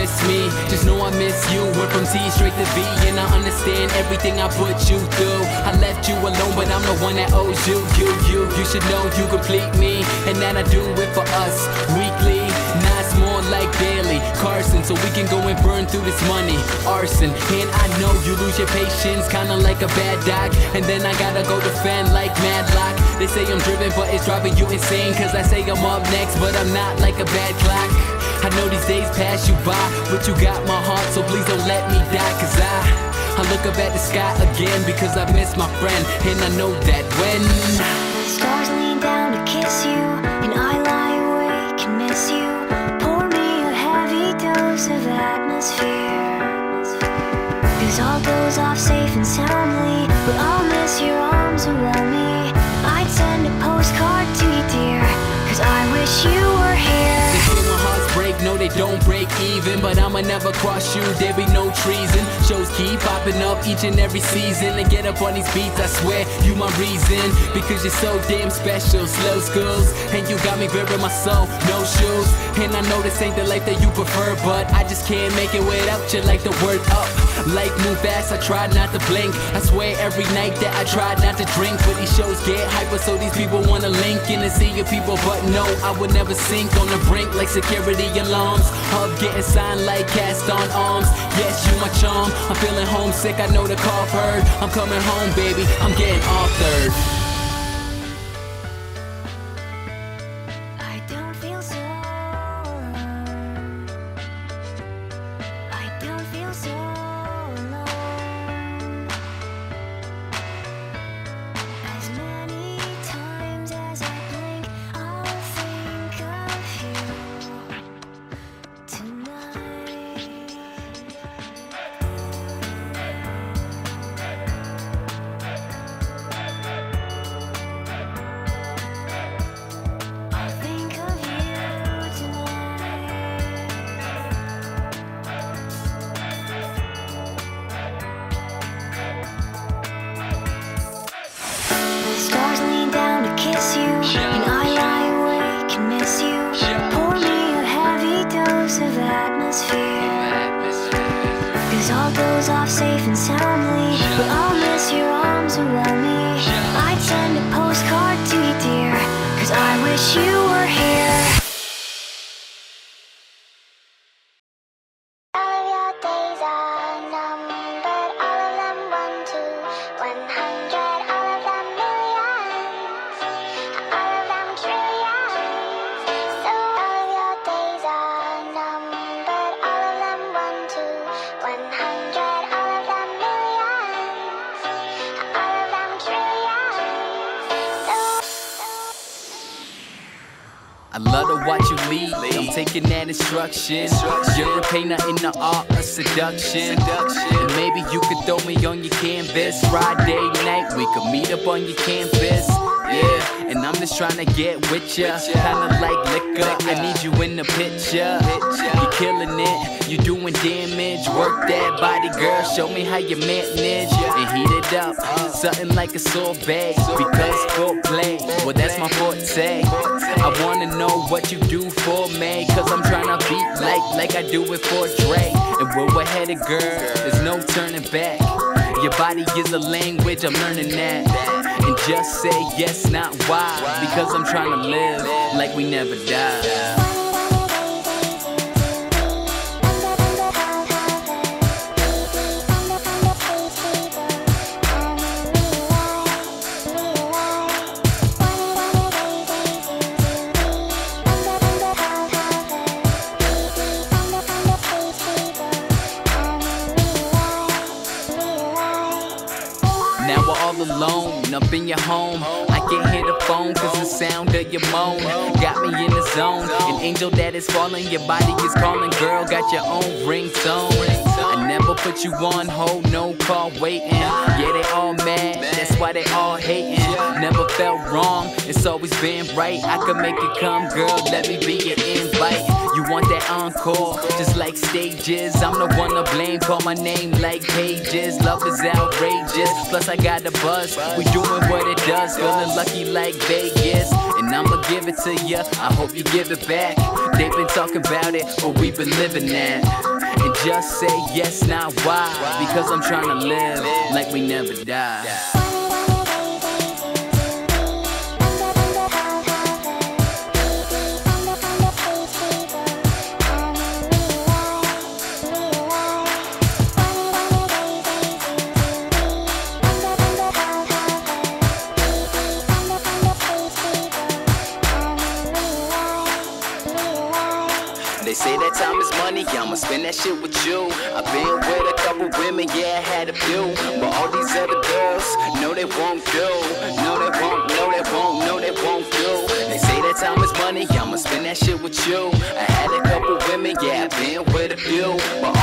miss me, just know I miss you. Went from T straight to V, and I understand everything I put you through. I left you alone, but I'm the one that owes you, you, you. You should know you complete me, and that I do it for us weekly. Now it's more like daily. Carson, so we can go and burn through this money. Arson, and I know you lose your patience, kinda like a bad dog. And then I gotta go defend like Matlock. They say I'm driven, but it's driving you insane. Cause I say I'm up next, but I'm not like a bad clock. I know these days pass you by, but you got my heart, so please don't let me die. Cause I, I look up at the sky again because I miss my friend, and I know that when. Stars lean down to kiss you, and I lie awake and miss you. Pour me a heavy dose of atmosphere. Cause all goes off safe and soundly, but I'll miss your arms around me. Don't break even. But I'ma never cross you, there be no treason. Shows keep popping up each and every season. And get up on these beats, I swear you my reason. Because you're so damn special, slow schools. And you got me gripping my soul, no shoes. And I know this ain't the life that you prefer, but I just can't make it without you like the word up. Like move fast, I try not to blink. I swear every night that I try not to drink. But these shows get hyper, so these people wanna link in and see your people. But no, I would never sink on the brink like security alarms. Hub getting signed like cast on arms. Yes, you my charm. I'm feeling homesick, I know the cough heard. I'm coming home, baby. I'm getting off third. So I love to watch you lead. I'm taking that instruction. You're a painter in the art of seduction. And maybe you could throw me on your canvas. Friday night, we could meet up on your campus. Yeah, and I'm just trying to get with ya. Kinda like liquor, I need you in the picture. You're killing it, You're doing damage. Work that body, girl. Show me how you manage and heat it up. Something like a sorbet. Because foreplay, what you do for me. Cause I'm trying to beat like, like I do it for Dre. And where we're headed, girl, there's no turning back. Your body is a language, I'm learning that. And just say yes, not why. Because I'm trying to live like we never die. Now we're all alone, up in your home. I can hear the phone, cause the sound of your moan got me in the zone. An angel that is falling, your body is calling. Girl, got your own ringtone. I never put you on hold, no call waiting. Yeah, they all mad, that's why they all hating. Never felt wrong, it's always been right. I could make it come, girl, let me be your invite. You want that encore, just like stages. I'm the one to blame, call my name like pages. Love is outrageous, plus I got the buzz. We doing what it does, feeling lucky like Vegas. And I'ma give it to ya. I hope you give it back. They've been talking about it, but we've been living that. And just say yes, not why. Because I'm trying to live like we never die. Money, I'ma spend that shit with you. I've been with a couple women, yeah, I had a few. But all these other girls, no, they won't do. No, they won't, no, they won't, no, they won't do. They say that time is money, I'ma spend that shit with you. I had a couple women, yeah, I've been with a few. But